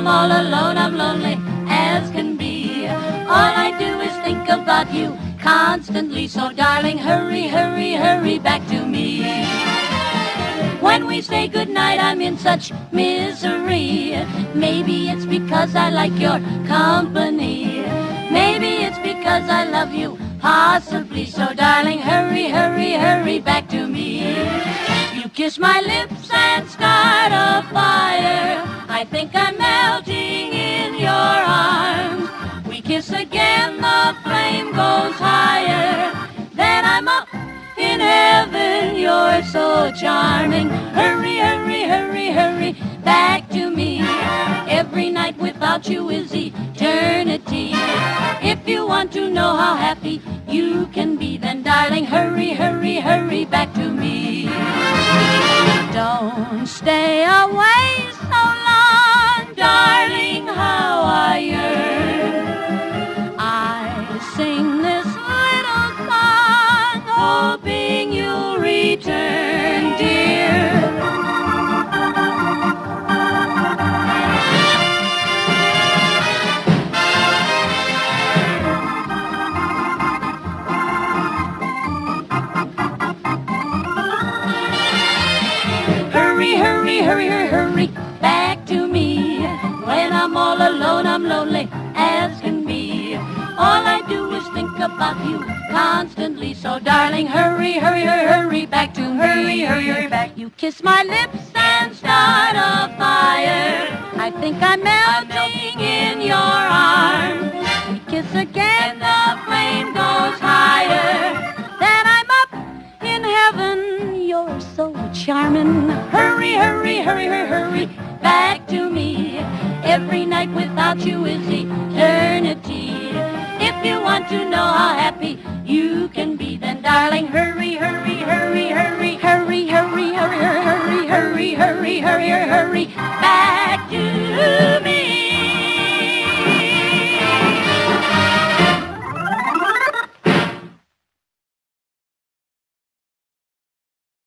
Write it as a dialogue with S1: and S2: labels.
S1: I'm all alone, I'm lonely as can be. All I do is think about you constantly. So darling, hurry, hurry, hurry back to me. When we say goodnight, I'm in such misery. Maybe it's because I like your company. Maybe it's because I love you, possibly. So darling, hurry, hurry, hurry back to me. You kiss my lips I think I'm melting in your arms. We kiss again, the flame goes higher. Then I'm up in heaven, you're so charming. Hurry, hurry, hurry, hurry back to me. Every night without you is eternity. If you want to know how happy you can be, then darling, hurry, hurry, hurry back to me. Don't stay away so darling, how I yearn. I sing this little song, hoping you'll return, dear. Hurry, hurry, hurry, hurry, hurry back. When I'm all alone, I'm lonely as can be. All I do is think about you constantly. So darling, hurry, hurry, hurry, hurry back to hurry, hurry, hurry back. You kiss my lips and start a fire. I think I'm melting in your arms. We kiss again, the flame goes higher. Then I'm up in heaven. You're so charming. Hurry, hurry, hurry, hurry, hurry back to Every night without you is eternity. If you want to know how happy you can be, then darling, hurry.